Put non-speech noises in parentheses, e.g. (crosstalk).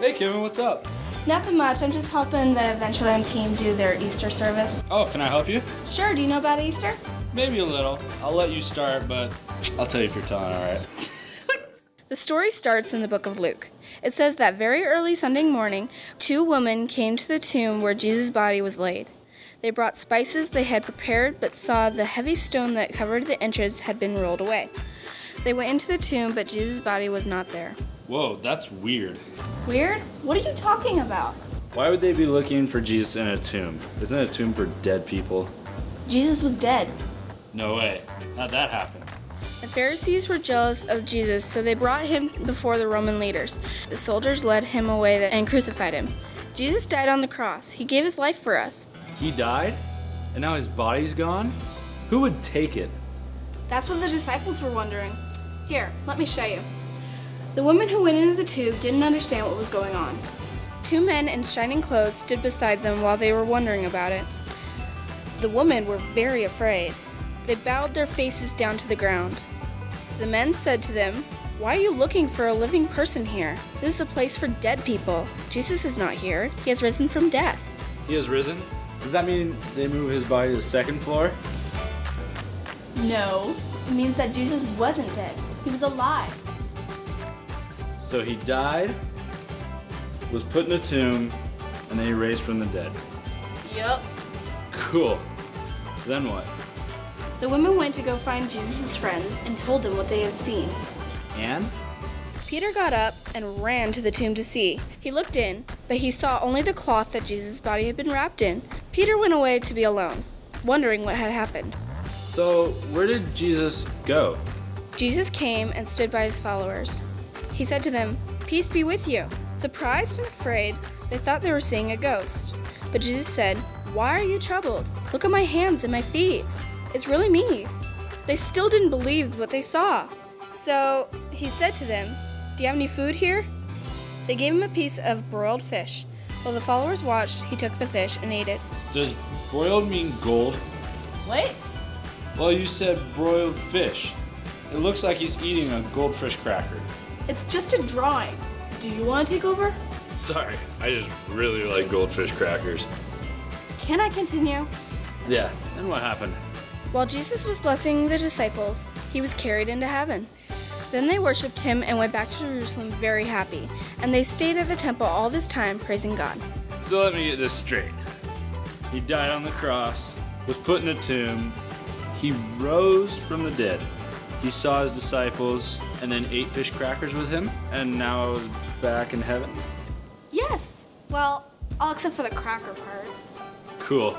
Hey, Kevin, what's up? Nothing much. I'm just helping the Adventureland team do their Easter service. Oh, can I help you? Sure, do you know about Easter? Maybe a little. I'll let you start, but I'll tell you if you're telling, all right? (laughs) The story starts in the book of Luke. It says that very early Sunday morning, two women came to the tomb where Jesus' body was laid. They brought spices they had prepared, but saw the heavy stone that covered the entrance had been rolled away. They went into the tomb, but Jesus' body was not there. Whoa, that's weird. Weird? What are you talking about? Why would they be looking for Jesus in a tomb? Isn't a tomb for dead people? Jesus was dead. No way. How'd that happen? The Pharisees were jealous of Jesus, so they brought him before the Roman leaders. The soldiers led him away and crucified him. Jesus died on the cross. He gave his life for us. He died? And now his body's gone? Who would take it? That's what the disciples were wondering. Here, let me show you. The woman who went into the tube didn't understand what was going on. Two men in shining clothes stood beside them while they were wondering about it. The women were very afraid. They bowed their faces down to the ground. The men said to them, Why are you looking for a living person here? This is a place for dead people. Jesus is not here. He has risen from death. He has risen? Does that mean they move his body to the second floor? No, it means that Jesus wasn't dead. He was alive. So he died, was put in a tomb, and then he raised from the dead. Yep. Cool. Then what? The women went to go find Jesus' friends and told them what they had seen. And? Peter got up and ran to the tomb to see. He looked in, but he saw only the cloth that Jesus' body had been wrapped in. Peter went away to be alone, wondering what had happened. So, where did Jesus go? Jesus came and stood by his followers. He said to them, Peace be with you. Surprised and afraid, they thought they were seeing a ghost. But Jesus said, Why are you troubled? Look at my hands and my feet. It's really me. They still didn't believe what they saw. So he said to them, Do you have any food here? They gave him a piece of broiled fish. While the followers watched, he took the fish and ate it. Does broiled mean gold? What? Well, you said broiled fish. It looks like he's eating a goldfish cracker. It's just a drawing. Do you want to take over? Sorry, I just really like goldfish crackers. Can I continue? Yeah, and what happened? While Jesus was blessing the disciples, he was carried into heaven. Then they worshipped him and went back to Jerusalem very happy, and they stayed at the temple all this time praising God. So let me get this straight. He died on the cross, was put in a tomb, he rose from the dead. He saw his disciples and then ate fish crackers with him, and now I was back in heaven. Yes! Well, all except for the cracker part. Cool.